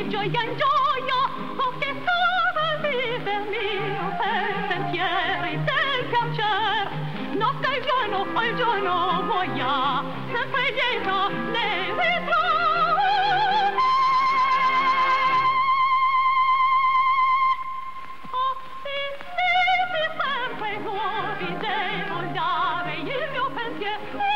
in gioia con che stava viver mio per sentieri del piacer. Notte e giorno al giorno voglia sempre dietro le ritrovo Oh, sempre nuovi devo dare il mio pensiero